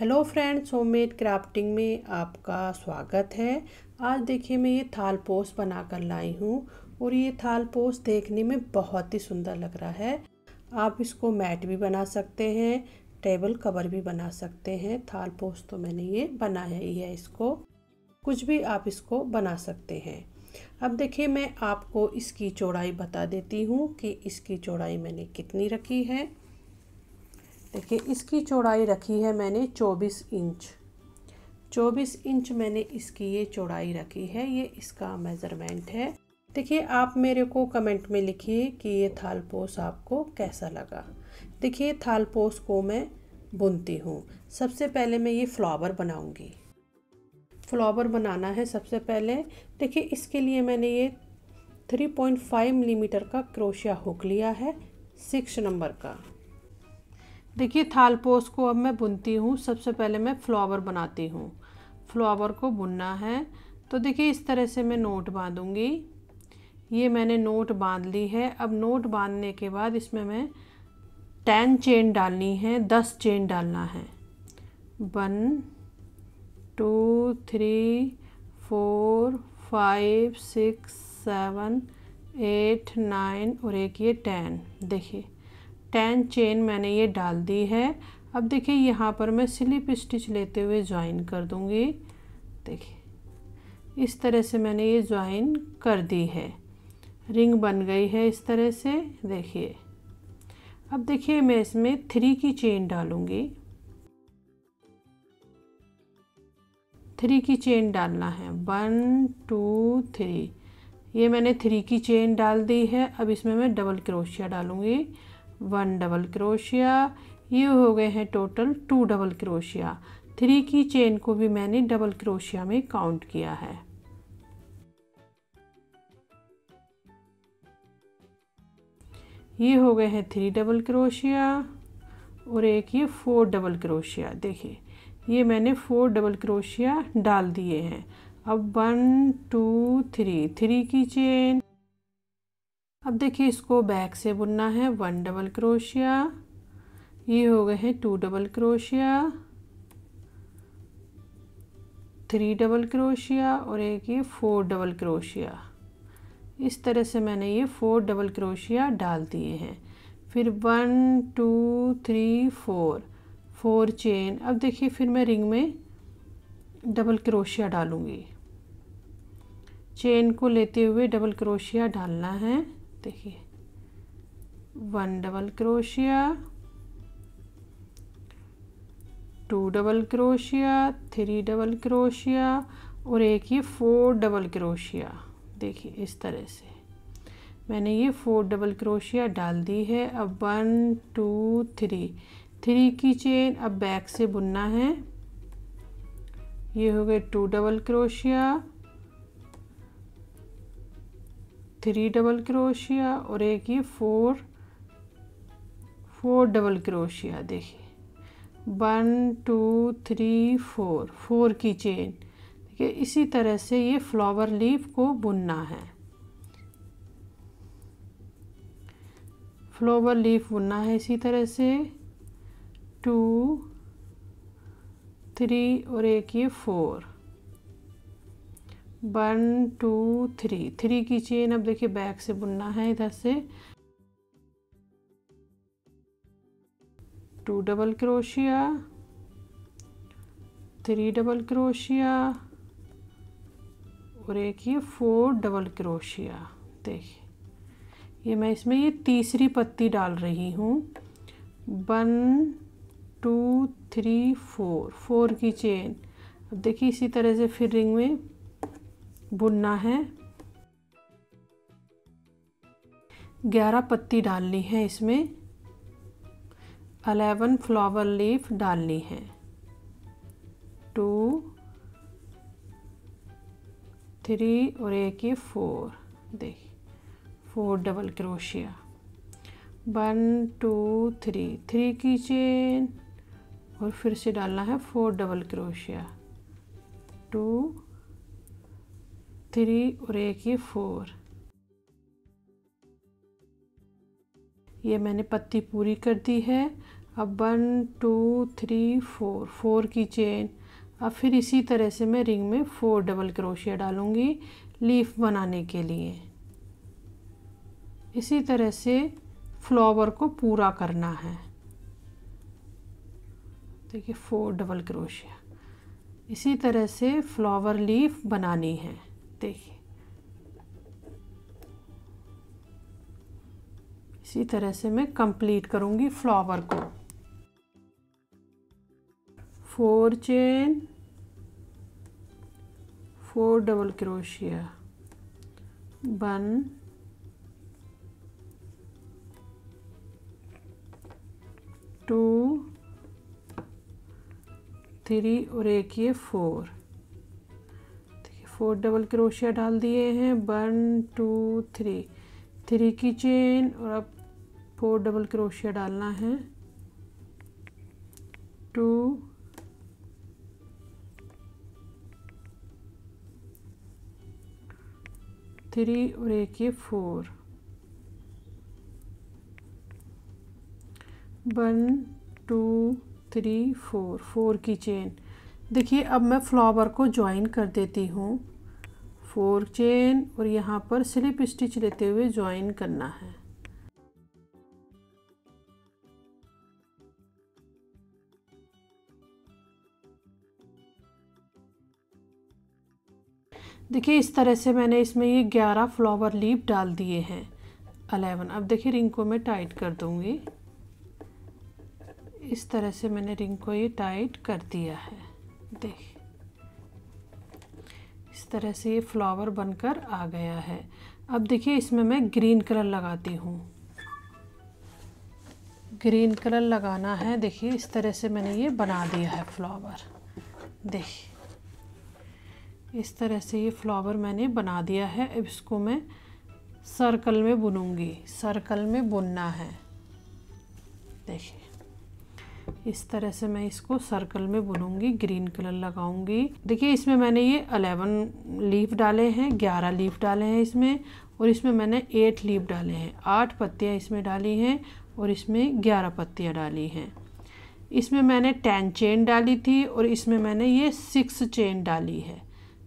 Hello friends homemade crafting में आपका स्वागत है। आज देखिए मैं ये थाल पोस्ट बना कर लाई हूँ और ये थाल पोस्ट देखने में बहुत ही सुंदर लग रहा है। आप इसको मैट भी बना सकते हैं, टेबल कवर भी बना सकते हैं। थाल पोस्ट तो मैंने ये बनाया ही है इसको। कुछ भी आप इसको बना सकते हैं। अब देखिए मैं आपको इसकी चौड़ाई बता देती हूँ कि इसकी चौड़ाई मैंने कितनी रखी है। देखिए, इसकी चौड़ाई रखी है मैंने 24 इंच। 24 इंच मैंने इसकी ये चौड़ाई रखी है, ये इसका मेज़रमेंट है। देखिए, आप मेरे को कमेंट में लिखिए कि ये थाल पोस आपको कैसा लगा। देखिए, थाल पोस को मैं बुनती हूँ। सबसे पहले मैं ये फ्लावर बनाऊँगी। फ्लावर बनाना है सबसे पहले। देखिए, इसके लिए मैंने ये 3.5 मिलीमीटर mm का क्रोशिया हुक लिया है सिक्स नंबर का। देखिए, थाल पोस को अब मैं बुनती हूँ। सबसे पहले मैं फ्लावर बनाती हूँ। फ्लावर को बुनना है। तो देखिए, इस तरह से मैं नोट बांधूँगी। ये मैंने नोट बाँध ली है। अब नोट बांधने के बाद इसमें मैं टेन चेन डालनी है, दस चेन डालना है। One, two, three, four, five, six, seven, eight, nine और एक, ये टेन। देखिए टेन चेन मैंने ये डाल दी है। अब देखिए यहाँ पर मैं स्लिप स्टिच लेते हुए ज्वाइन कर दूँगी। देखिए, इस तरह से मैंने ये ज्वाइन कर दी है। रिंग बन गई है इस तरह से, देखिए। अब देखिए मैं इसमें थ्री की चेन डालूँगी। थ्री की चेन डालना है। वन टू थ्री ये मैंने थ्री की चेन डाल दी है। अब इसमें मैं डबल क्रोशिया डालूँगी। वन डबल क्रोशिया, ये हो गए हैं total two double crochet. Three की चेन को भी मैंने डबल क्रोशिया में काउंट किया है। ये हो गए हैं थ्री डबल क्रोशिया और एक ये फोर डबल क्रोशिया। देखिए, ये मैंने फोर डबल क्रोशिया डाल दिए हैं। अब वन, टू, थ्री थ्री की चेन। अब देखिए इसको बैक से बुनना है, वन डबल क्रोशिया, ये हो गए हैं two double crochet, three double crochet और एक ये फोर डबल क्रोशिया। इस तरह से मैंने ये फोर डबल क्रोशिया डाल दिए हैं। फिर one, two, three, four four chain. अब देखिए फिर मैं रिंग में डबल क्रोशिया डालूँगी। चेन को लेते हुए डबल क्रोशिया डालना है। देखिए। One double crochet two double crochet three double crochet और एक ये फोर डबल क्रोशिया देखिए इस तरह से। मैंने ये फोर डबल क्रोशिया डाल दी है। अब वन टू थ्री थ्री की चेन अब बैक से बुनना है। ये हो गए two double crochet three double crochet और एक ये फोर फोर डबल क्रोशिया, देखिए। One, two, three, four four की चेन। देखिए, इसी तरह से ये फ्लावर लीफ को बुनना है। फ्लावर लीफ बुनना है इसी तरह से। टू, थ्री और एक ये four. One two three three की चेन अब देखिए बैक से बुनना है, इधर से। Two double crochet three double crochet और एक ये फोर डबल क्रोशिया देखिए ये मैं इसमें ये तीसरी पत्ती डाल रही हूँ। One two three four four की चेन अब देखिए इसी तरह से फिर रिंग में बुनना है। ग्यारह पत्ती डालनी है इसमें। अलेवन फ्लावर लीफ डालनी है। टू, थ्री और एक ये फोर। देखिए four double crochet. One, two, three. Three की चेन। और फिर से डालना है four double crochet. Two three और एक ये फोर ये मैंने पत्ती पूरी कर दी है। अब one two three four four की चेन अब फिर इसी तरह से मैं रिंग में फोर डबल क्रोशिया डालूँगी लीफ बनाने के लिए। इसी तरह से फ्लावर को पूरा करना है। देखिए फोर डबल क्रोशिया इसी तरह से फ्लावर लीफ बनानी है। देखिए इसी तरह से मैं कंप्लीट करूँगी फ्लावर को. Four chain four double crochet one two three और एक ये फोर फोर डबल क्रोशिया डाल दिए हैं, वन, टू, थ्री। थ्री की चेन और अब फोर डबल क्रोशिया डालना है। टू। थ्री और एक, ये four. One, two, three, four. Four की चेन। देखिए, अब मैं फ्लावर को ज्वाइन कर देती हूँ। फोर चेन और यहाँ पर स्लिप स्टिच लेते हुए ज्वाइन करना है। देखिए, इस तरह से मैंने इसमें ये ग्यारह फ्लावर लीफ डाल दिए हैं। अलेवन अब देखिए रिंग को मैं टाइट कर दूँगी। इस तरह से मैंने रिंग को ये टाइट कर दिया है। देखिए तरह से ये फ्लावर बनकर आ गया है। अब देखिए इसमें मैं ग्रीन कलर लगाती हूँ। ग्रीन कलर लगाना है, देखिए इस तरह से मैंने ये बना दिया है फ्लावर देखिए, इस तरह से ये फ्लावर मैंने बना दिया है। अब इसको मैं सर्कल में बुनूँगी। सर्कल में बुनना है। देखिए इस तरह से मैं इसको सर्कल में बुनूँगी ग्रीन कलर लगाऊँगी। देखिए, इसमें मैंने ये अलेवन लीफ डाले हैं, ग्यारह लीफ डाले हैं इसमें, और इसमें मैंने एट लीफ डाले हैं। आठ पत्तियाँ इसमें डाली हैं और इसमें ग्यारह पत्तियाँ डाली हैं। इसमें मैंने टेन चेन डाली थी और इसमें मैंने ये सिक्स चेन डाली है।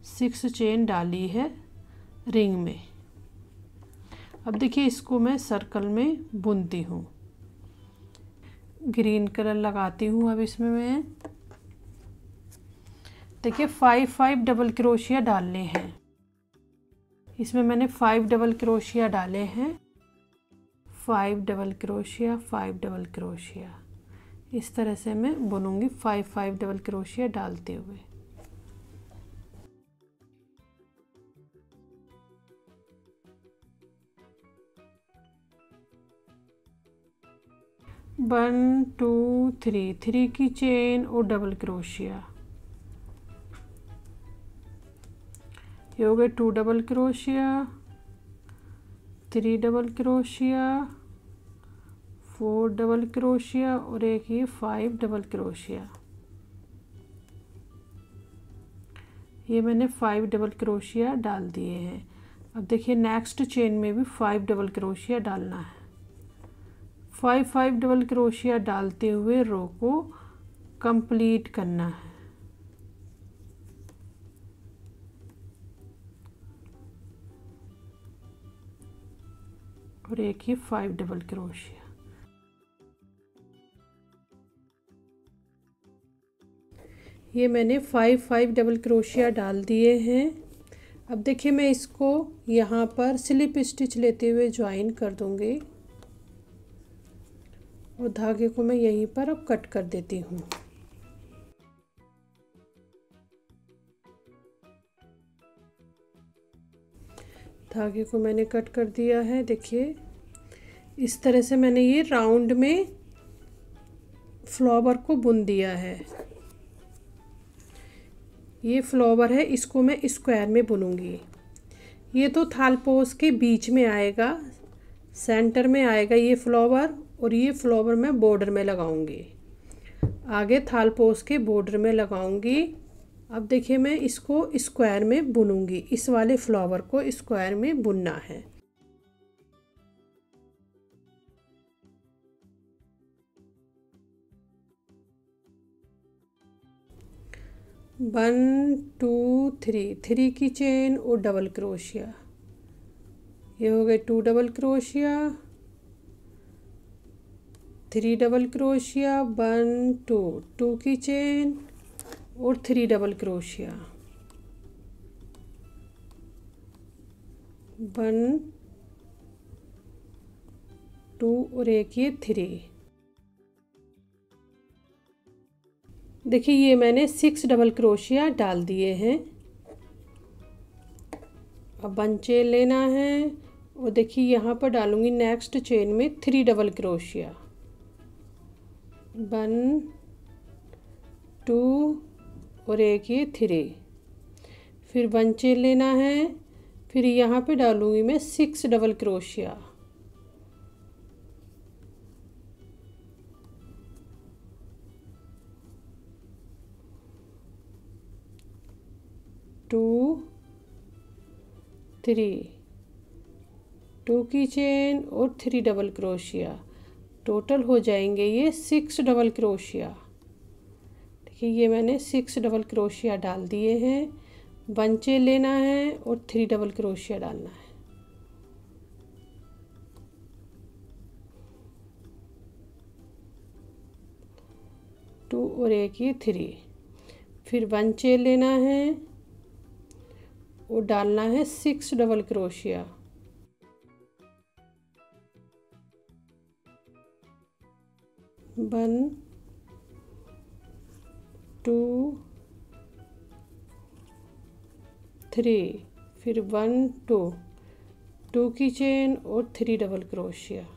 सिक्स चेन डाली है रिंग में। अब देखिए, इसको मैं सर्कल में बुनती हूँ। ग्रीन कलर लगाती हूँ अब इसमें मैं। देखिए फाइव फाइव डबल क्रोशिया डालने हैं। इसमें मैंने फाइव डबल क्रोशिया डाले हैं। Five double crochet five double crochet इस तरह से मैं बुनूँगी फाइव फाइव डबल क्रोशिया डालते हुए। वन, टू, थ्री थ्री की चेन और डबल क्रोशिया। ये हो गए two double crochet, three double crochet, four double crochet और एक ये फाइव डबल क्रोशिया। ये मैंने फाइव डबल क्रोशिया डाल दिए हैं। अब देखिए, नेक्स्ट चेन में भी फाइव डबल क्रोशिया डालना है। फाइव फाइव डबल क्रोशिया डालते हुए रो को कंप्लीट करना है। और एक ही फाइव डबल क्रोशिया ये मैंने फाइव फाइव डबल क्रोशिया डाल दिए हैं। अब देखिए मैं इसको यहाँ पर स्लिप स्टिच लेते हुए ज्वाइन कर दूँगी। और धागे को मैं यहीं पर अब कट कर देती हूँ। धागे को मैंने कट कर दिया है, देखिए। इस तरह से मैंने ये राउंड में फ्लावर को बुन दिया है। ये फ्लावर है, इसको मैं स्क्वायर में बुनूँगी। ये तो थालपोस के बीच में आएगा सेंटर में आएगा ये फ्लावर और ये फ्लावर मैं बॉर्डर में लगाऊँगी। आगे थाल पोस के बॉर्डर में लगाऊँगी। अब देखिए मैं इसको स्क्वायर में बुनूँगी। इस वाले फ्लावर को स्क्वायर में बुनना है। वन टू थ्री थ्री की चेन और डबल क्रोशिया ये हो गए two double crochet three double crochet, one, two two की चेन और three double crochet. One, two और एक ये थ्री। देखिए, ये मैंने सिक्स डबल क्रोशिया डाल दिए हैं। अब वन चेन लेना है और देखिए, यहाँ पर डालूँगी नेक्स्ट चेन में three double crochet. One, two और एक ये थ्री फिर वन चेन लेना है, फिर यहाँ पे डालूँगी मैं six double crochet two three two की चेन और थ्री डबल क्रोशिया टोटल हो जाएँगे ये सिक्स डबल क्रोशिया। देखिए, ये मैंने सिक्स डबल क्रोशिया डाल दिए हैं। चेन लेना है और थ्री डबल क्रोशिया डालना है। टू और एक, ये थ्री। फिर वन चेन लेना है और डालना है six double crochet. One, two, three, फिर वन, टू। टू की चेन और थ्री डबल क्रोशिया।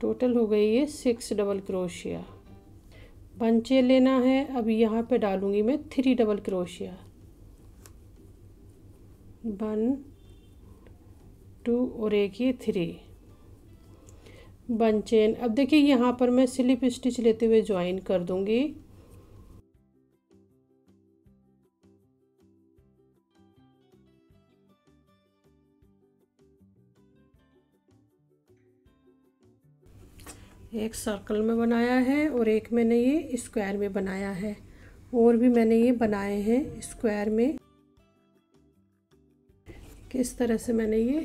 टोटल हो गई है सिक्स डबल क्रोशिया। पंचे लेना है, अब यहाँ पे डालूँगी मैं three double crochet. One, two और एक, ये थ्री वन चेन। अब देखिए, यहाँ पर मैं स्लिप स्टिच लेते हुए ज्वाइन कर दूँगी। एक सर्कल में बनाया है और एक मैंने ये स्क्वायर में बनाया है। और भी मैंने ये बनाए हैं स्क्वायर में। किस तरह से मैंने ये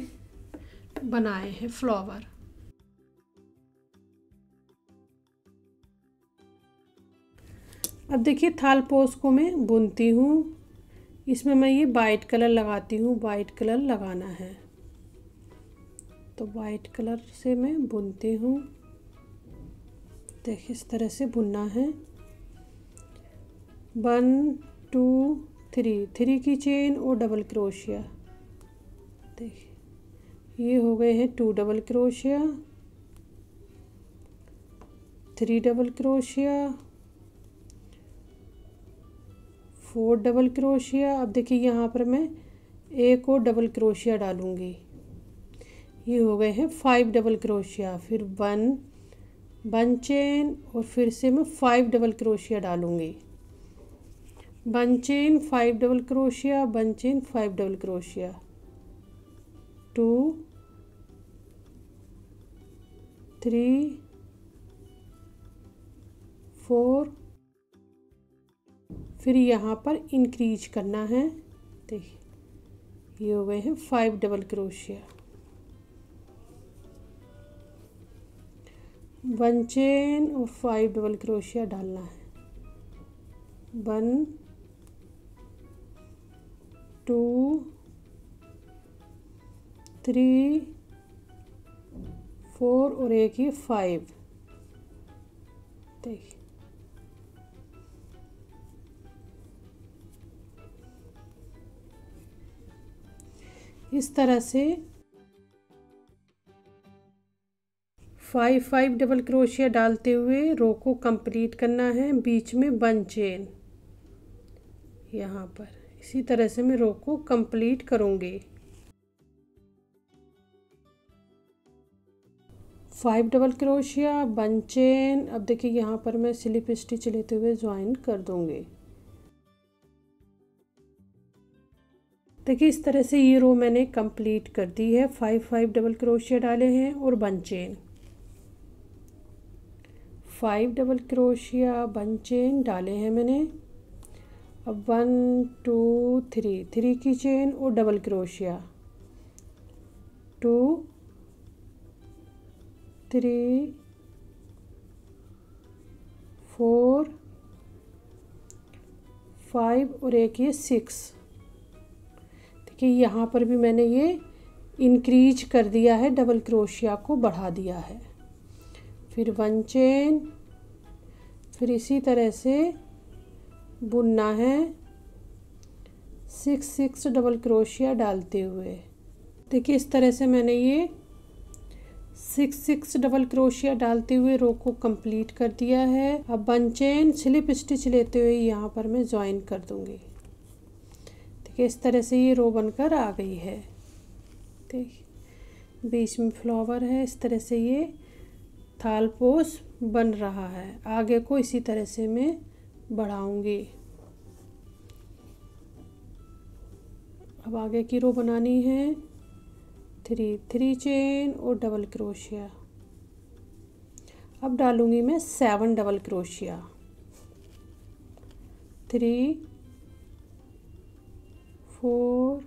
बनाए हैं फ्लावर। अब देखिए थाल पोस को मैं बुनती हूँ। इसमें मैं ये वाइट कलर लगाती हूँ वाइट कलर लगाना है। तो वाइट कलर से मैं बुनती हूँ। देखिए इस तरह से बुनना है। वन टू थ्री थ्री की चेन और डबल क्रोशिया देखिए ये हो गए हैं two double crochet, three double crochet, four double crochet. अब देखिए यहाँ पर मैं एक और डबल क्रोशिया डालूँगी। ये हो गए हैं फाइव डबल क्रोशिया। फिर वन वन चेन और फिर से मैं फाइव डबल क्रोशिया डालूँगी। One chain, five double crochet, one chain, five double crochet. Two, three, four. फिर यहाँ पर इंक्रीज करना है। देखिए ये हो गए हैं five double crochet one chain और फाइव डबल क्रोशिया डालना है। वन टू थ्री फोर और एक ही फाइव देखिए इस तरह से फाइव फाइव डबल क्रोशिया डालते हुए रो को कंप्लीट करना है, बीच में वन चेन यहाँ पर। इसी तरह से मैं रो को कंप्लीट करूँगी। Five double crochet one chain अब देखिए, यहाँ पर मैं स्लिप स्टिच लेते हुए ज्वाइन कर दूँगी। देखिए, इस तरह से ये रो मैंने कंप्लीट कर दी है। फाइव फाइव डबल क्रोशिया डाले हैं और one chain five double crochet one chain डाले हैं मैंने। अब वन, टू, थ्री। थ्री की चेन और double crochet. Two three, four, five और एक ये सिक्स। देखिए, यहाँ पर भी मैंने ये इंक्रीज कर दिया है डबल क्रोशिया को बढ़ा दिया है। फिर वन चेन फिर इसी तरह से बुनना है। सिक्स सिक्स डबल क्रोशिया डालते हुए। देखिए, इस तरह से मैंने ये सिक्स सिक्स डबल क्रोशिया डालते हुए रो को कंप्लीट कर दिया है। अब वन चेन स्लिप स्टिच लेते हुए यहाँ पर मैं ज्वाइन कर दूँगी। देखिए इस तरह से ये रो बनकर आ गई है। देखिए बीच में फ्लावर है, इस तरह से ये थाल पोस बन रहा है। आगे को इसी तरह से मैं बढ़ाऊँगी। अब आगे की रो बनानी है। थ्री थ्री चेन और डबल क्रोशिया अब डालूँगी मैं seven double crochet three four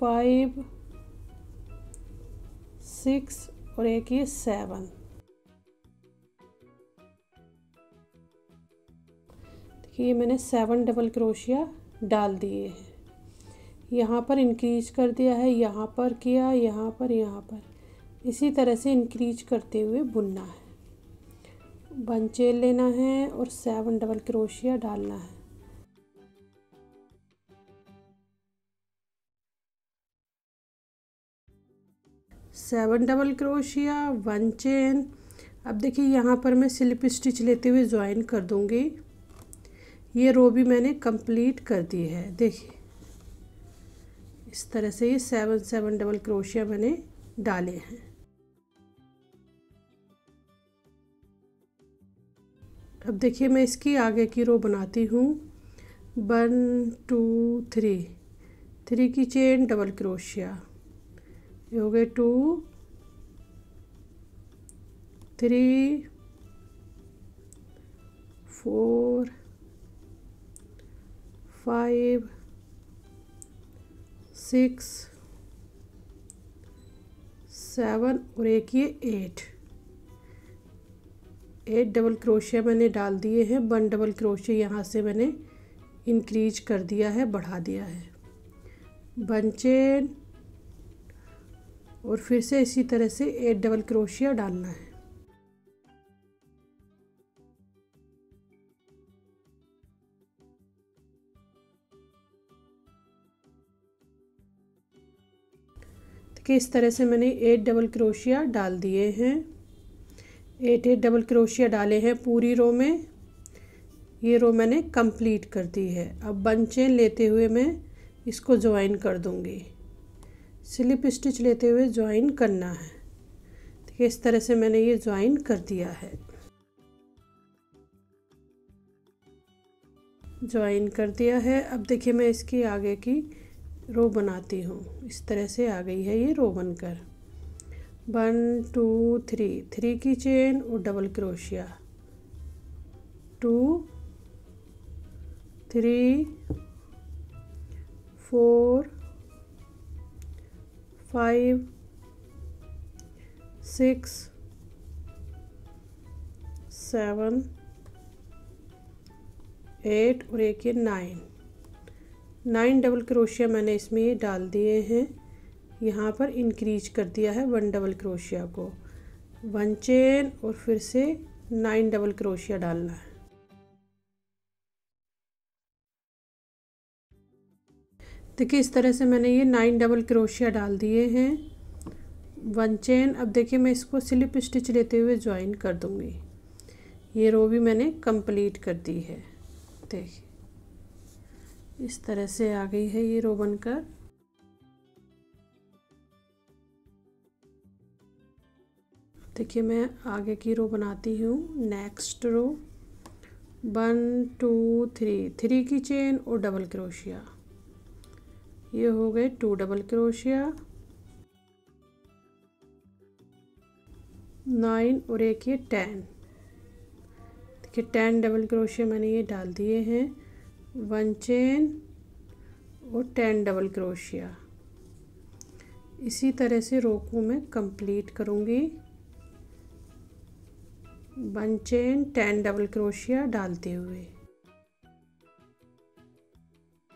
five six और एक ये सेवन देखिए मैंने सेवन डबल क्रोशिया डाल दिए हैं। यहाँ पर इंक्रीज कर दिया है, यहाँ पर किया, यहाँ पर यहाँ पर। इसी तरह से इंक्रीज करते हुए बुनना है। बन चेल लेना है और सेवन डबल क्रोशिया डालना है। Seven double crochet one chain अब देखिए यहाँ पर मैं स्लिप स्टिच लेते हुए ज्वाइन कर दूँगी। ये रो भी मैंने कंप्लीट कर दी है, देखिए। इस तरह से ये सेवन सेवन डबल क्रोशिया मैंने डाले हैं। अब देखिए मैं इसकी आगे की रो बनाती हूँ। वन टू थ्री थ्री की चेन डबल क्रोशिया ये हो गए two three four five six, seven और एक ये एट। एट डबल क्रोशिया मैंने डाल दिए हैं, वन डबल क्रोशिया यहाँ से मैंने इंक्रीज कर दिया है, बढ़ा दिया है। वन चेन और फिर से इसी तरह से एट डबल क्रोशिया डालना है। कि इस तरह से मैंने एट डबल क्रोशिया डाल दिए हैं। एट एट डबल क्रोशिया डाले हैं पूरी रो में। ये रो मैंने कंप्लीट कर दी है। अब वन चेन लेते हुए मैं इसको ज्वाइन कर दूँगी। स्लिप स्टिच लेते हुए ज्वाइन करना है। देखिए इस तरह से मैंने ये ज्वाइन कर दिया है। ज्वाइन कर दिया है। अब देखिए मैं इसकी आगे की रो बनाती हूँ। इस तरह से आ गई है ये रो बनकर। One, two, three. थ्री की चेन और double crochet. Two, three, four, five, six, seven, eight और एक ये नाइन। नाइन डबल क्रोशिया मैंने इसमें ये डाल दिए हैं। यहाँ पर इंक्रीज कर दिया है वन डबल क्रोशिया को। वन चेन और फिर से नाइन डबल क्रोशिया डालना है। देखिए, इस तरह से मैंने ये नाइन डबल क्रोशिया डाल दिए हैं। वन चेन, अब देखिए, मैं इसको स्लिप स्टिच लेते हुए ज्वाइन कर दूँगी। ये रो भी मैंने कंप्लीट कर दी है। देखिए। इस तरह से आ गई है ये रो बनकर। देखिए, मैं आगे की रो बनाती हूँ। Next row one two three three की चेन और डबल क्रोशिया ये हो गए टू डबल क्रोशिया नाइन और एक ये टेन देखिए टेन डबल क्रोशिया मैंने ये डाल दिए हैं। वन चेन और टेन डबल क्रोशिया। इसी तरह से रो को मैं कंप्लीट करूँगी। One chain, ten double crochet डालते हुए।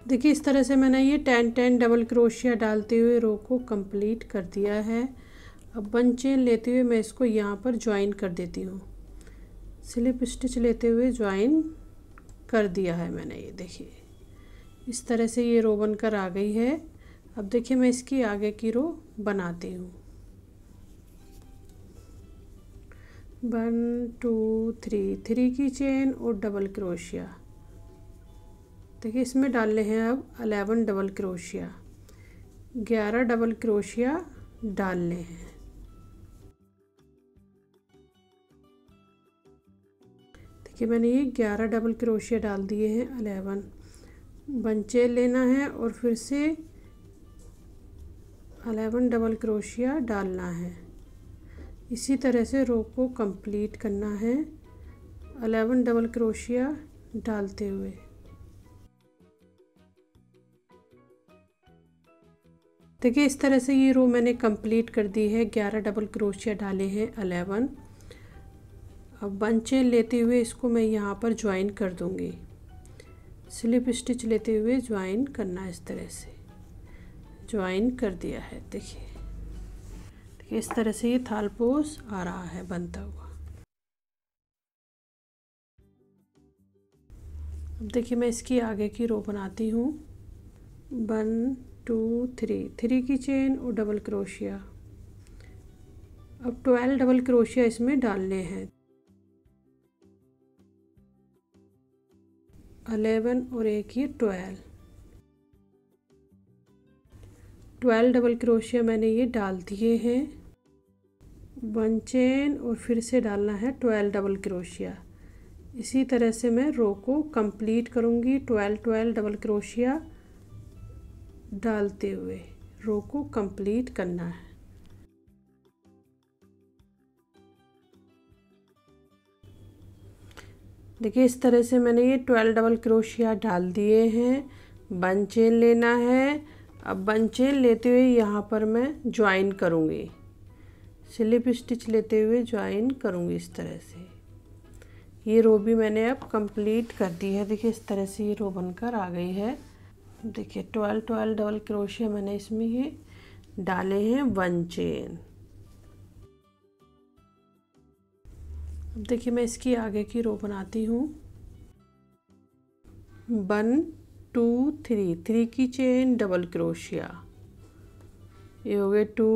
देखिए, इस तरह से मैंने ये टेन टेन डबल क्रोशिया डालते हुए रो को कंप्लीट कर दिया है। अब वन चेन लेते हुए मैं इसको यहाँ पर ज्वाइन कर देती हूँ। स्लिप स्टिच लेते हुए ज्वाइन कर दिया है मैंने ये, देखिए। इस तरह से ये रो बनकर आ गई है। अब देखिए मैं इसकी आगे की रो बनाती हूँ। वन, टू, थ्री थ्री की चेन और डबल क्रोशिया। देखिए इसमें डालने हैं अब अलेवन डबल क्रोशिया। ग्यारह डबल क्रोशिया डालने हैं। देखिए मैंने ये ग्यारह डबल क्रोशिया डाल दिए हैं अलेवन बंचे लेना है और फिर से अलेवन डबल क्रोशिया डालना है। इसी तरह से रो को कंप्लीट करना है अलेवन डबल क्रोशिया डालते हुए। देखिए, इस तरह से ये रो मैंने कंप्लीट कर दी है, ग्यारह डबल क्रोशिया डाले हैं अलेवन अब वन चेन लेते हुए इसको मैं यहाँ पर ज्वाइन कर दूँगी। स्लिप स्टिच लेते हुए ज्वाइन करना इस तरह से। ज्वाइन कर दिया है, देखिए। इस तरह से ये थालपोस आ रहा है, बनता हुआ। अब देखिए, मैं इसकी आगे की रो बनाती हूँ। One, two, three. थ्री की चेन और डबल क्रोशिया अब ट्वेल्व डबल क्रोशिया इसमें डालने हैं। अलेवन और एक ये ट्वेल्व। ट्वेल्व डबल क्रोशिया मैंने ये डाल दिए हैं। वन चेन और फिर से डालना है ट्वेल्व डबल क्रोशिया। इसी तरह से मैं रो को कंप्लीट करूँगी ट्वेल्व ट्वेल्व डबल क्रोशिया डालते हुए। रो को कंप्लीट करना है। देखिए, इस तरह से मैंने ये ट्वेल्व डबल क्रोशिया डाल दिए हैं। वन चेन लेना है। अब वन चेन लेते हुए यहाँ पर मैं ज्वाइन करूँगी। स्लिप स्टिच लेते हुए ज्वाइन करूँगी इस तरह से। ये रो भी मैंने अब कंप्लीट कर दी है। देखिए, इस तरह से ये रो बनकर आ गई है। देखिए, ट्वेल्व ट्वेल्व डबल क्रोशिया मैंने इसमें ये डाले हैं वन चेन। अब देखिए मैं इसकी आगे की रो बनाती हूँ। वन टू थ्री थ्री की चेन डबल क्रोशिया ये हो गए टू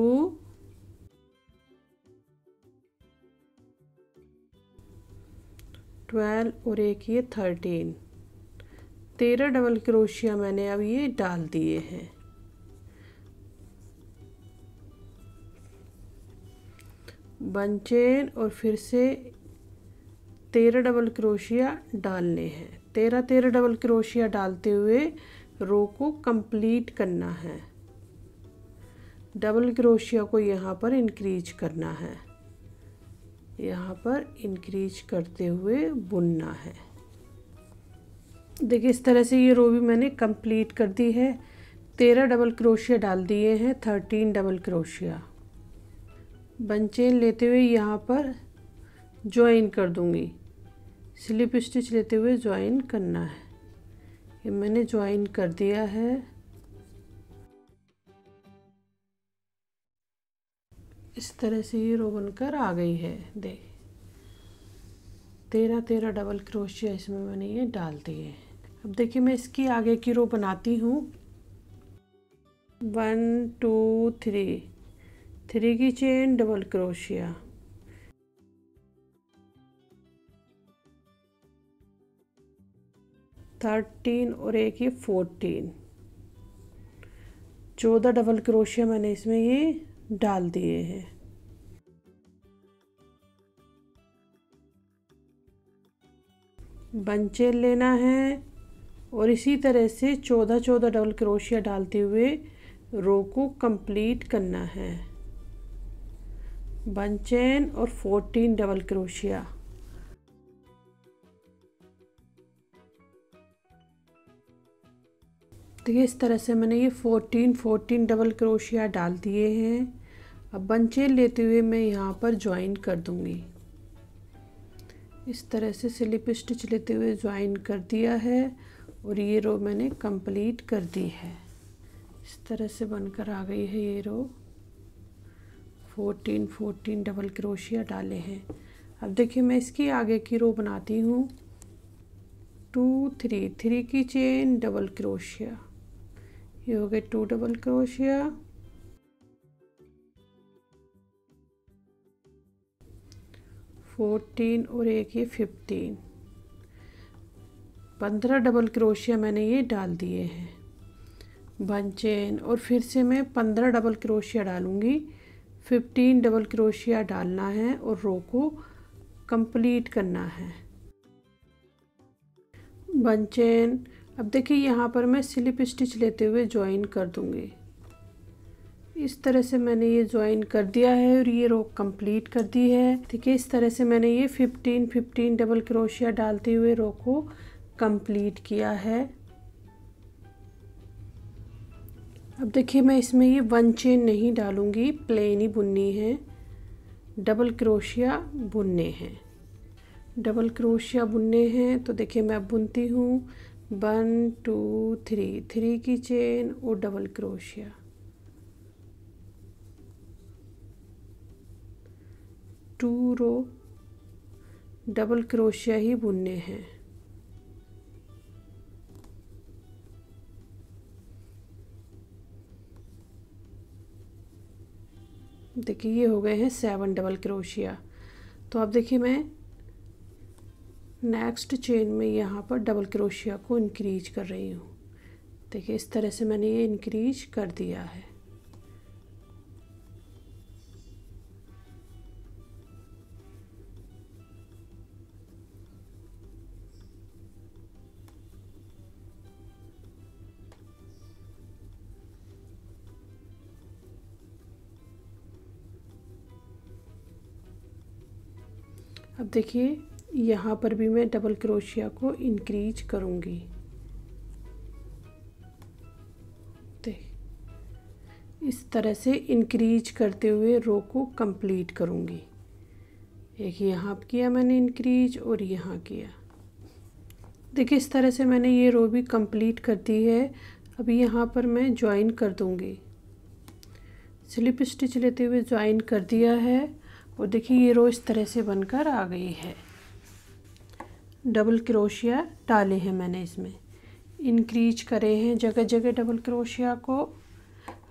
ट्वेल्व और एक ये थर्टीन तेरह डबल क्रोशिया मैंने अब ये डाल दिए हैं। वन चेन और फिर से तेरह डबल क्रोशिया डालने हैं। तेरह तेरह डबल क्रोशिया डालते हुए रो को कंप्लीट करना है। डबल क्रोशिया को यहाँ पर इंक्रीज करना है। यहाँ पर इंक्रीज करते हुए बुनना है। देखिए, इस तरह से ये रो भी मैंने कंप्लीट कर दी है। तेरह डबल क्रोशिया डाल दिए हैं थर्टीन डबल क्रोशिया। बंचेन लेते हुए यहाँ पर ज्वाइन कर दूँगी। स्लिप स्टिच लेते हुए ज्वाइन करना है। ये मैंने ज्वाइन कर दिया है। इस तरह से ये रो बनकर आ गई है। देख तेरह तेरह डबल क्रोशिया इसमें मैंने ये डाल दिए। अब देखिए, मैं इसकी आगे की रो बनाती हूँ। वन टू थ्री थ्री की चेन डबल क्रोशिया थर्टीन और एक ये फोर्टीन चौदह डबल क्रोशिया मैंने इसमें ये डाल दिए हैं। बंचे लेना है और इसी तरह से चौदह चौदह डबल क्रोशिया डालते हुए रो को कंप्लीट करना है। वन चेन और फोर्टीन डबल क्रोशिया देखिए इस तरह से मैंने ये फोर्टीन फोर्टीन डबल क्रोशिया डाल दिए हैं। अब चेन लेते हुए मैं यहाँ पर ज्वाइन कर दूँगी। इस तरह से स्लिप स्टिच लेते हुए ज्वाइन कर दिया है और ये रो मैंने कंप्लीट कर दी है। इस तरह से बनकर आ गई है ये row fourteen fourteen double crochet डाले हैं। अब देखिए मैं इसकी आगे की रो बनाती हूँ। टू थ्री थ्री की चेन डबल क्रोशिया ये हो गए टू डबल क्रोशिया। फोर्टीन और एक ये फिफ्टीन। पंद्रह डबल क्रोशिया मैंने ये डाल दिए हैं। वन चेन और फिर से मैं पंद्रह डबल क्रोशिया डालूँगी। फिफ्टीन डबल क्रोशिया डालना है और रो को कंप्लीट करना है। वन चेन अब देखिए यहाँ पर मैं स्लिप स्टिच लेते हुए ज्वाइन कर दूँगी। इस तरह से मैंने ये ज्वाइन कर दिया है और ये रो कंप्लीट कर दी है। ठीक है इस तरह से मैंने ये 15 15 डबल क्रोशिया डालते हुए रो को कंप्लीट किया है। अब देखिए, मैं इसमें ये वन चेन नहीं डालूँगी प्लेन ही बुननी है। डबल क्रोशिया बुनने हैं। डबल क्रोशिया बुनने हैं तो देखिए मैं अब बुनती हूँ। वन टू थ्री थ्री की चेन और double crochet two row double crochet ही बुनने हैं। देखिए, ये हो गए हैं सेवन डबल क्रोशिया तो अब देखिए मैं नेक्स्ट चेन में यहाँ पर डबल क्रोशिया को इंक्रीज कर रही हूँ। देखिए, इस तरह से मैंने ये इंक्रीज कर दिया है। अब देखिए यहाँ पर भी मैं डबल क्रोशिया को इंक्रीज करूँगी। देख, इस तरह से इंक्रीज करते हुए रो को कंप्लीट करूँगी। एक यहाँ किया मैंने इंक्रीज और यहाँ किया। देखिए इस तरह से मैंने ये रो भी कंप्लीट कर दी है। अभी यहाँ पर मैं ज्वाइन कर दूँगी। स्लिप स्टिच लेते हुए ज्वाइन कर दिया है। और देखिए, ये रो इस तरह से बनकर आ गई है। डबल क्रोशिया डाले हैं मैंने इसमें। इंक्रीज करे हैं जगह जगह डबल क्रोशिया को।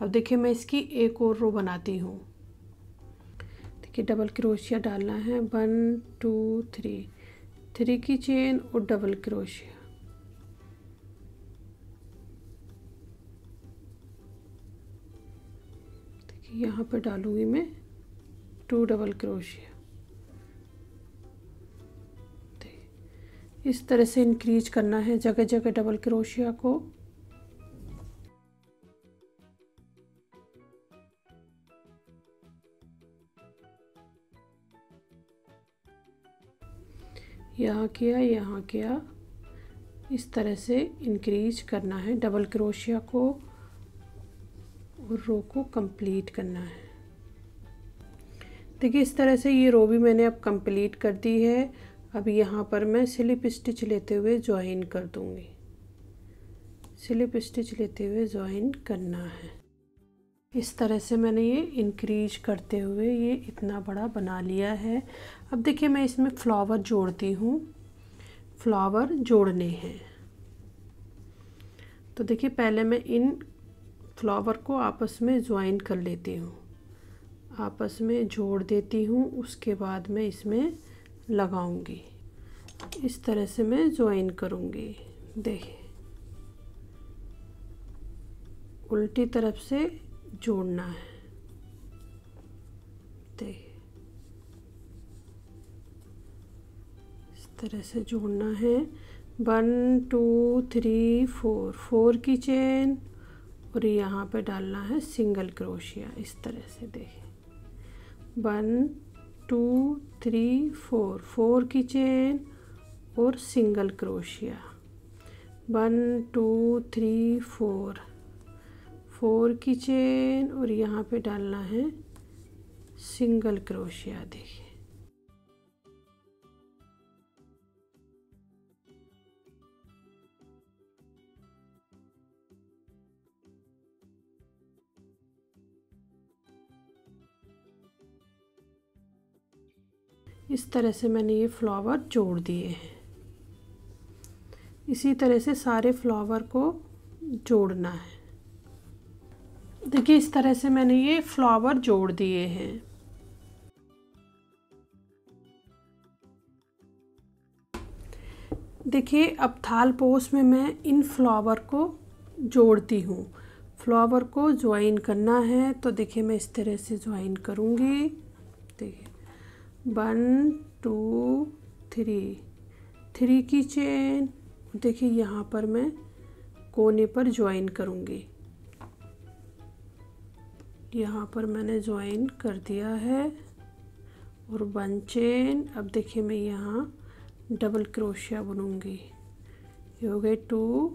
अब देखिए मैं इसकी एक और रो बनाती हूँ। देखिए डबल क्रोशिया डालना है। One, two, three. थ्री की चेन और डबल क्रोशिया। देखिए यहाँ पर डालूँगी मैं टू डबल क्रोशिया। इस तरह से इंक्रीज करना है जगह जगह डबल क्रोशिया को। यहाँ किया यहाँ किया। इस तरह से इंक्रीज करना है डबल क्रोशिया को और रो को कंप्लीट करना है। देखिए, इस तरह से ये रो भी मैंने अब कंप्लीट कर दी है। अब यहाँ पर मैं स्लिप स्टिच लेते हुए ज्वाइन कर दूँगी। स्लिप स्टिच लेते हुए ज्वाइन करना है। इस तरह से मैंने ये इंक्रीज करते हुए ये इतना बड़ा बना लिया है। अब देखिए मैं इसमें फ्लावर जोड़ती हूँ। फ्लावर जोड़ने हैं। तो देखिए पहले मैं इन फ्लावर को आपस में ज्वाइन कर लेती हूँ। आपस में जोड़ देती हूँ। उसके बाद मैं इसमें लगाऊँगी। इस तरह से मैं ज्वाइन करूँगी। देखिए उल्टी तरफ़ से जोड़ना है। देखिए इस तरह से जोड़ना है। One, two, three, four. Four की चेन। और यहाँ पे डालना है सिंगल क्रोशिया। इस तरह से देखिए one two, three, four. Four की चेन और single crochet. One, two, three, four. Four की चेन और यहाँ पे डालना है सिंगल क्रोशिया देखिए। इस तरह से मैंने ये फ्लावर जोड़ दिए हैं। इसी तरह से सारे फ्लावर को जोड़ना है। देखिए, इस तरह से मैंने ये फ्लावर जोड़ दिए हैं। देखिए, अब थाल पोस में मैं इन फ्लावर को जोड़ती हूँ। फ्लावर को ज्वाइन करना है तो देखिए, मैं इस तरह से ज्वाइन करूँगी। देखिए। वन टू थ्री थ्री की चेन देखिए, यहाँ पर मैं कोने पर ज्वाइन करूँगी। यहाँ पर मैंने ज्वाइन कर दिया है। और वन चेन अब देखिए, मैं यहाँ डबल क्रोशिया बुनूँगी। ये हो गए टू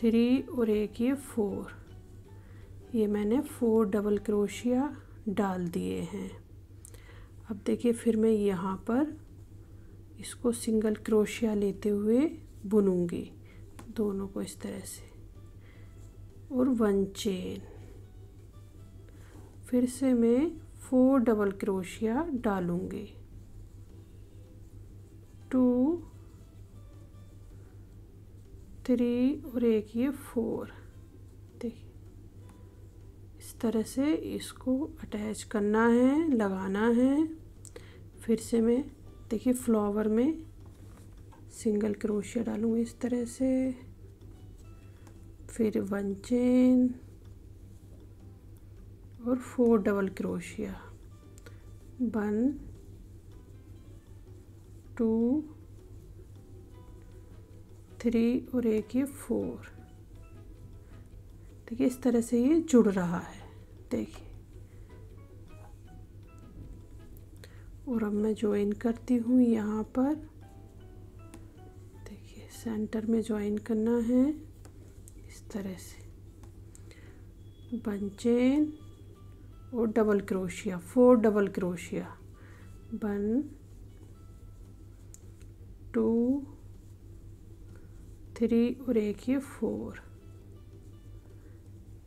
थ्री और एक ये फोर ये मैंने फोर डबल क्रोशिया डाल दिए हैं। अब देखिए फिर मैं यहाँ पर इसको सिंगल क्रोशिया लेते हुए बुनूँगी। दोनों को इस तरह से। और वन चेन फिर से मैं फोर डबल क्रोशिया डालूँगी। टू थ्री और एक ये फोर देखिए, इस तरह से इसको अटैच करना है, लगाना है। फिर से मैं, देखिए फ्लावर में सिंगल क्रोशिया डालूँगी इस तरह से। फिर वन चेन और four double crochet one two three और एक ये फोर देखिए, इस तरह से ये जुड़ रहा है। देखिए। और अब मैं ज्वाइन करती हूँ यहाँ पर। देखिए सेंटर में ज्वाइन करना है। इस तरह से। वन चेन और double crochet four double crochet one two three और एक, ये फोर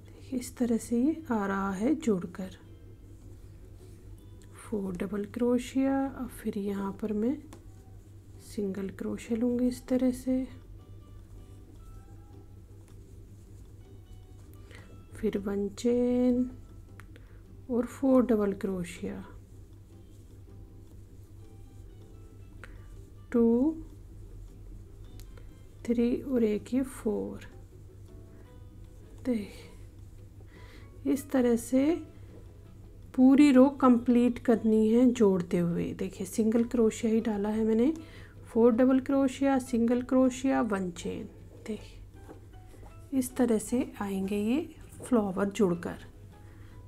देखिए, इस तरह से ये आ रहा है जोड़कर। फोर डबल क्रोशिया और फिर यहाँ पर मैं सिंगल क्रोशिया लूँगी इस तरह से। फिर वन चेन और four double crochet two three और एक, ये फोर देख, इस तरह से पूरी रो कंप्लीट करनी है जोड़ते हुए। देखिए सिंगल क्रोशिया ही डाला है मैंने। Four double crochet single crochet one chain देखिए, इस तरह से आएँगे ये फ्लावर जुड़कर।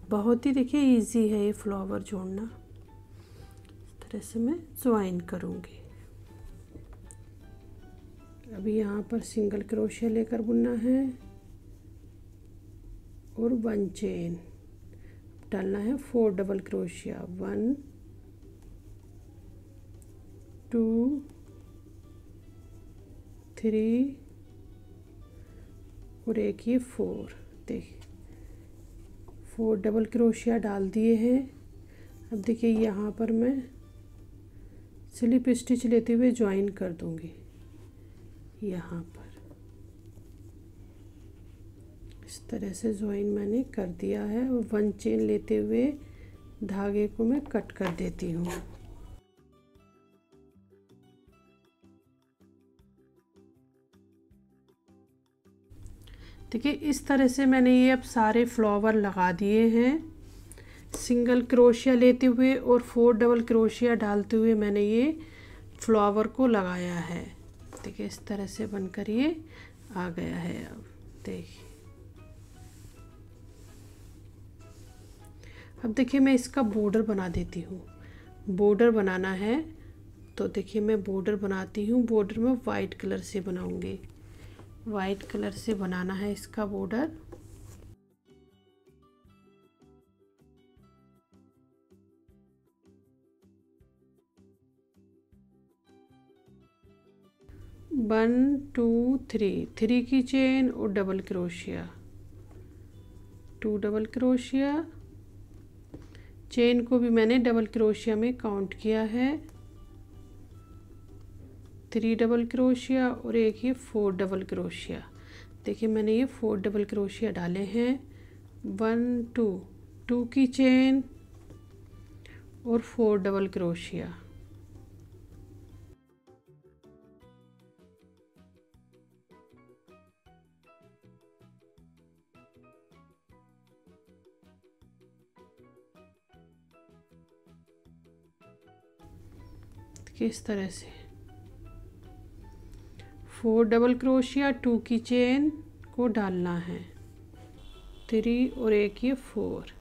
बहुत ही देखिए इजी है ये फ्लावर जोड़ना। इस तरह से मैं ज्वाइन करूँगी। अभी यहाँ पर सिंगल क्रोशिया लेकर बुनना है। और वन चेन डालना है four double crochet one two three और एक ये फोर देखिए फोर डबल क्रोशिया डाल दिए हैं। अब देखिए यहाँ पर मैं स्लिप स्टिच लेते हुए ज्वाइन कर दूँगी। यहाँ पर। इस तरह से ज्वाइन मैंने कर दिया है। और वन चेन लेते हुए धागे को मैं कट कर देती हूँ। देखिए, इस तरह से मैंने ये अब सारे फ्लावर लगा दिए हैं। सिंगल क्रोशिया लेते हुए और फोर डबल क्रोशिया डालते हुए मैंने ये फ्लावर को लगाया है। देखिए, इस तरह से बनकर ये आ गया है अब। देखिए अब देखिए मैं इसका बॉर्डर बना देती हूँ। बॉर्डर बनाना है तो देखिए मैं बॉर्डर बनाती हूँ। बॉर्डर में वाइट कलर से बनाऊँगी। वाइट कलर से बनाना है इसका border one two three three की चेन और डबल क्रोशिया टू डबल क्रोशिया चेन को भी मैंने डबल क्रोशिया में काउंट किया है। थ्री डबल क्रोशिया और एक ये फोर डबल क्रोशिया। देखिए, मैंने ये फोर डबल क्रोशिया डाले हैं। वन, टू टू की चेन और फोर डबल क्रोशिया। किस तरह से। फोर डबल क्रोशिया टू की चेन को डालना है। थ्री और एक ये फोर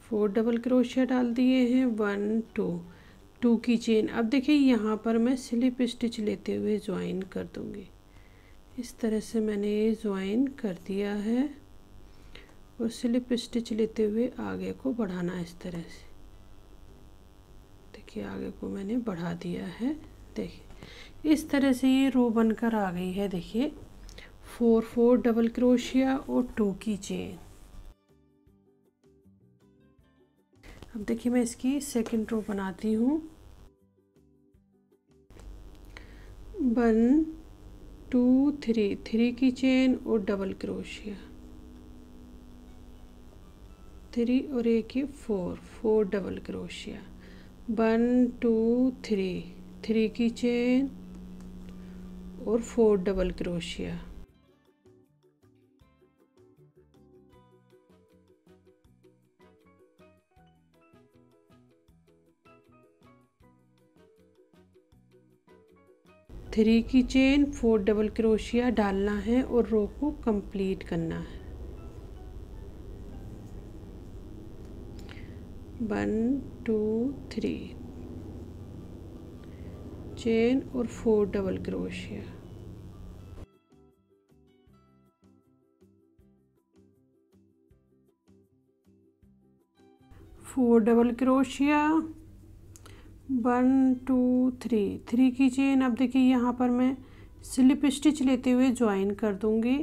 फोर डबल क्रोशिया डाल दिए हैं। वन टू टू की चेन अब देखिए, यहाँ पर मैं स्लिप स्टिच लेते हुए ज्वाइन कर दूँगी। इस तरह से मैंने ये ज्वाइन कर दिया है। और स्लिप स्टिच लेते हुए आगे को बढ़ाना इस तरह से। देखिए आगे को मैंने बढ़ा दिया है। देखिए, इस तरह से ये रो बनकर आ गई है, देखिए। फोर फोर, डबल क्रोशिया और टू की चेन। अब देखिए, मैं इसकी सेकंड रो बनाती हूँ। वन, टू, थ्री थ्री की चेन और डबल क्रोशिया। थ्री और एक ही four four double crochet. One two three three की चेन और फोर डबल क्रोशिया थ्री की चेन फोर डबल क्रोशिया डालना है और रो को कंप्लीट करना है. वन टू थ्री चेन और four double crochet four double crochet one two three three की चेन अब देखिए यहाँ पर मैं स्लिप स्टिच लेते हुए ज्वाइन कर दूँगी।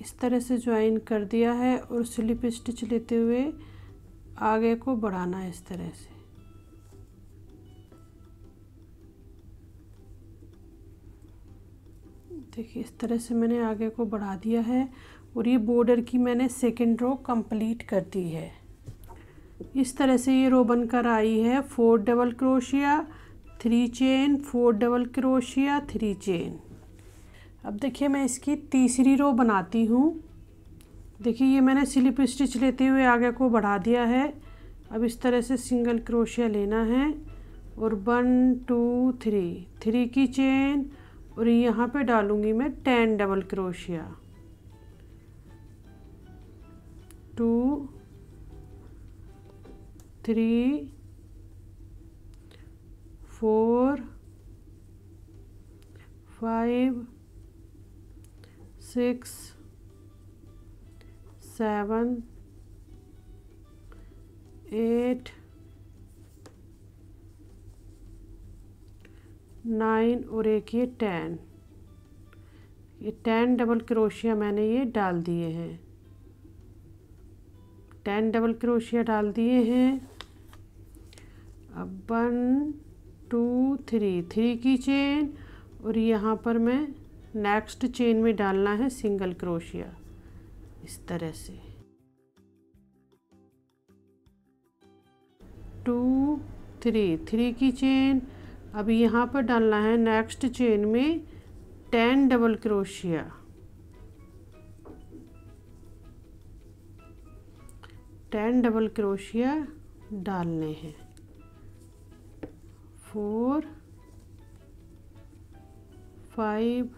इस तरह से ज्वाइन कर दिया है और स्लिप स्टिच लेते हुए आगे को बढ़ाना है इस तरह से। देखिए, इस तरह से मैंने आगे को बढ़ा दिया है और ये बॉर्डर की मैंने सेकंड रो कंप्लीट कर दी है। इस तरह से ये रो बनकर आई है four double crochet three chain four double crochet three chain अब देखिए, मैं इसकी तीसरी रो बनाती हूँ। देखिए, ये मैंने स्लिप स्टिच लेते हुए आगे को बढ़ा दिया है। अब इस तरह से सिंगल क्रोशिया लेना है और वन, टू, थ्री। थ्री की चेन और यहाँ पे डालूँगी मैं ten double crochet. Two, three, four, five, six seven eight nine और एक ये टेन ये टेन डबल क्रोशिया मैंने ये डाल दिए हैं. टेन डबल क्रोशिया डाल दिए हैं. अब वन टू थ्री थ्री की चेन और यहाँ पर मैं नेक्स्ट चेन में डालना है सिंगल क्रोशिया इस तरह से। टू थ्री थ्री की चेन अब यहाँ पर डालना है। नेक्स्ट चेन में ten double crochet ten double crochet डालने हैं। Four five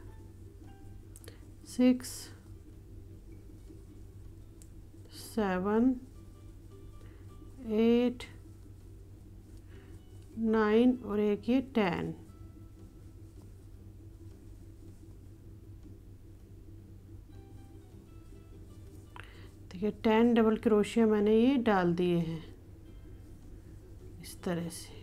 six seven eight nine और एक ये टेन देखिए टेन डबल क्रोशिया मैंने ये डाल दिए हैं इस तरह से.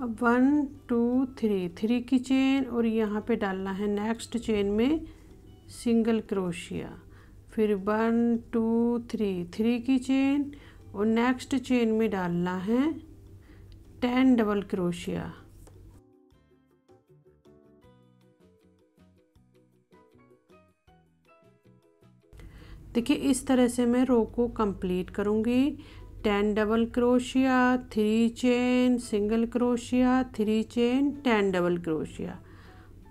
अब वन, टू, थ्री। थ्री की चेन और यहाँ पे डालना है नेक्स्ट चेन में सिंगल क्रोशिया। फिर वन, टू, थ्री। थ्री की चेन और नेक्स्ट चेन में डालना है टेन डबल क्रोशिया। देखिए, इस तरह से मैं रो को कंप्लीट करूँगी। Ten double crochet three chain single crochet three chain ten double crochet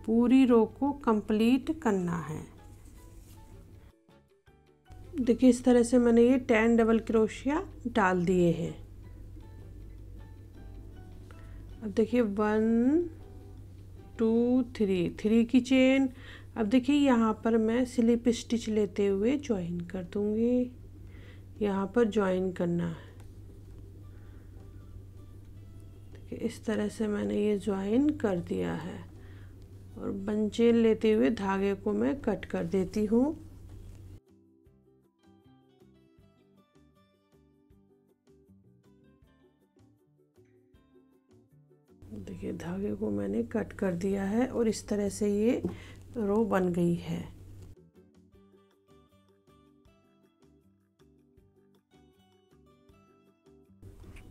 पूरी रो को कंप्लीट करना है। देखिए, इस तरह से मैंने ये टेन डबल क्रोशिया डाल दिए हैं। अब देखिए वन टू थ्री थ्री की चेन अब देखिए, यहाँ पर मैं स्लिप स्टिच लेते हुए ज्वाइन कर दूँगी। यहाँ पर ज्वाइन करना है। देखिए इस तरह से मैंने ये ज्वाइन कर दिया है। और बंचेल लेते हुए धागे को मैं कट कर देती हूँ। देखिए, धागे को मैंने कट कर दिया है और इस तरह से ये रो बन गई है।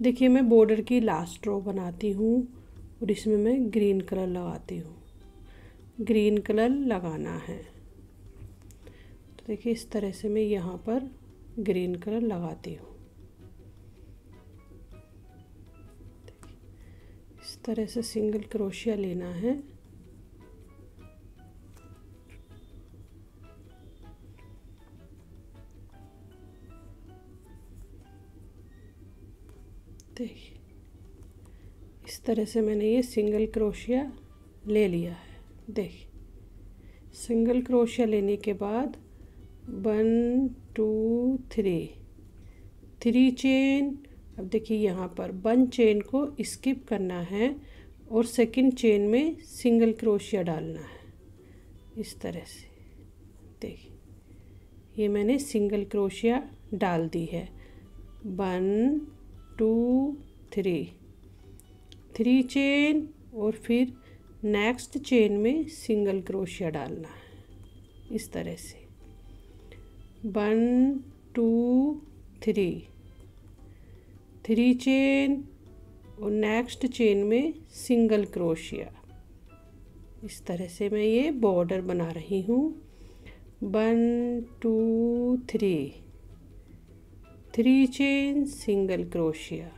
देखिए, मैं बॉर्डर की लास्ट रो बनाती हूँ और इसमें मैं ग्रीन कलर लगाती हूँ। ग्रीन कलर लगाना है। तो देखिए, इस तरह से मैं यहाँ पर ग्रीन कलर लगाती हूँ। इस तरह से सिंगल क्रोशिया लेना है। इस तरह से मैंने ये सिंगल क्रोशिया ले लिया है। देखिए सिंगल क्रोशिया लेने के बाद one two three three chain अब देखिए यहाँ पर वन चेन को स्किप करना है और सेकंड चेन में सिंगल क्रोशिया डालना है। इस तरह से देखिए ये मैंने सिंगल क्रोशिया डाल दी है। One two three three chain और फिर नेक्स्ट चेन में सिंगल क्रोशिया डालना है, इस तरह से। One two three three chain और नेक्स्ट चेन में सिंगल क्रोशिया इस तरह से मैं ये बॉर्डर बना रही हूँ। One two three three chain single crochet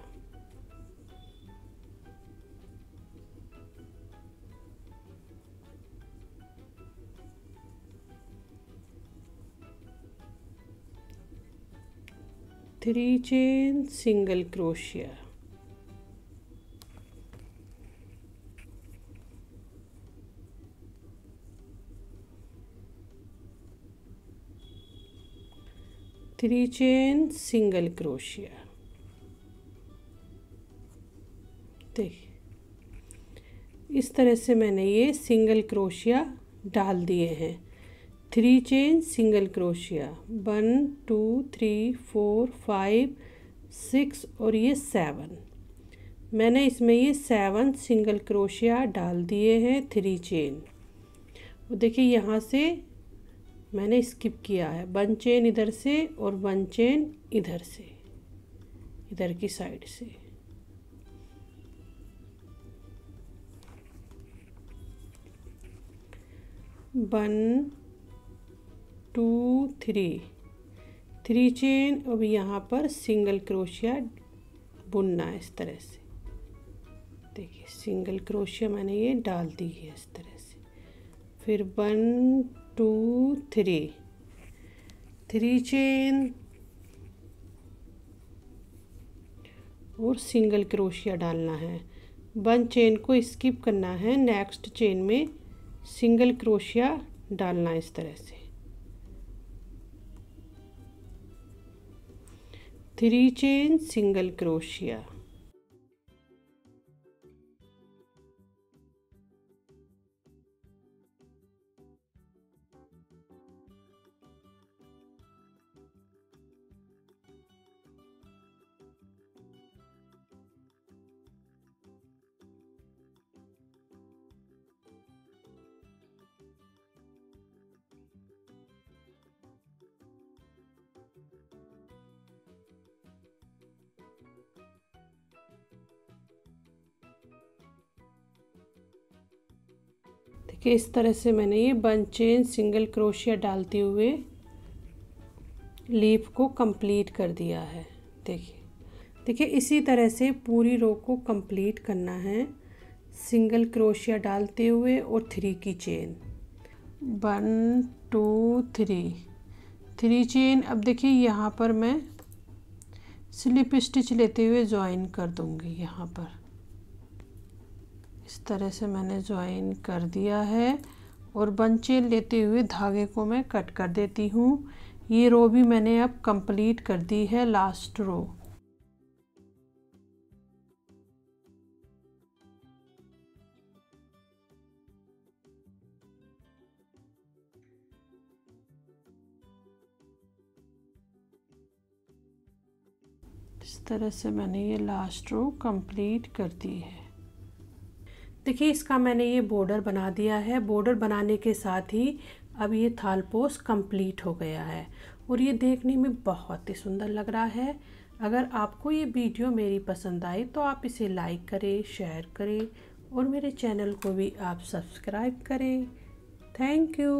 three chain single crochet three chain single क्रोशिया देखिए इस तरह से मैंने ये सिंगल क्रोशिया डाल दिए हैं। Three chain, single crochet. One, two, three, four, five, six और ये सेवन। मैंने इसमें ये सेवन सिंगल क्रोशिया डाल दिए हैं थ्री चेन। देखिए यहाँ से मैंने स्किप किया है। वन चेन इधर से और वन चेन इधर से, इधर की साइड से। One two three three chain अब यहाँ पर सिंगल क्रोशिया बुनना है इस तरह से। देखिए सिंगल क्रोशिया मैंने ये डाल दी है इस तरह से। फिर one two three three chain और सिंगल क्रोशिया डालना है। वन चेन को स्किप करना है। नेक्स्ट चेन में सिंगल क्रोशिया डालना इस तरह से। थ्री चेन सिंगल क्रोशिया देखिए इस तरह से मैंने ये वन चेन सिंगल क्रोशिया डालते हुए लीफ को कंप्लीट कर दिया है। देखिए देखिए, इसी तरह से पूरी रो को कंप्लीट करना है। सिंगल क्रोशिया डालते हुए और थ्री की chain one two three three chain अब देखिए, यहाँ पर मैं स्लिप स्टिच लेते हुए ज्वाइन कर दूँगी, यहाँ पर। इस तरह से मैंने ज्वाइन कर दिया है और बंचे लेते हुए धागे को मैं कट कर देती हूँ। ये रो भी मैंने अब कंप्लीट कर दी है लास्ट रो इस तरह से मैंने ये लास्ट रो कंप्लीट कर दी है। देखिए, इसका मैंने ये बॉर्डर बना दिया है। बॉर्डर बनाने के साथ ही अब ये थाल पोस कंप्लीट हो गया है। और ये देखने में बहुत ही सुंदर लग रहा है। अगर आपको ये वीडियो मेरी पसंद आई तो आप इसे लाइक करें शेयर करें और मेरे चैनल को भी आप सब्सक्राइब करें। Thank you